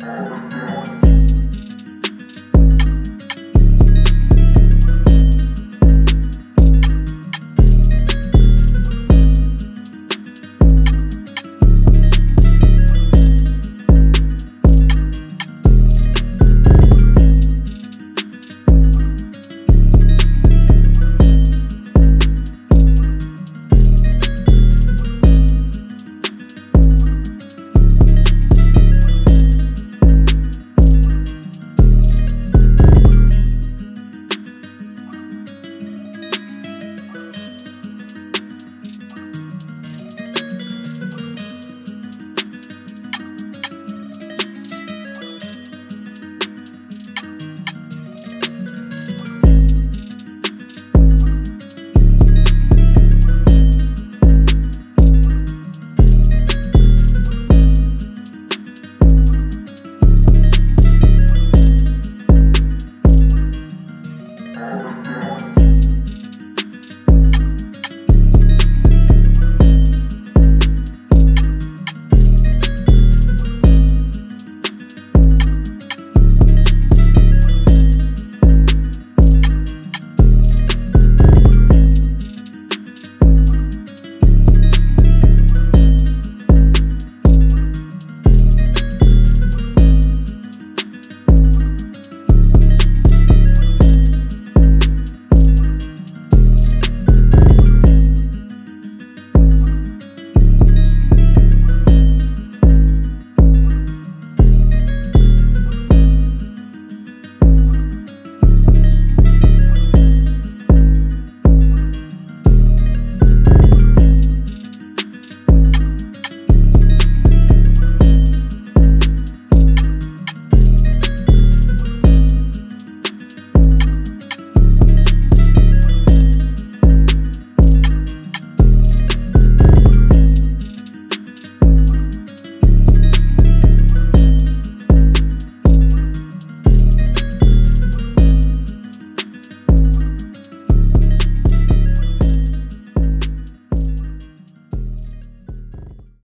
Música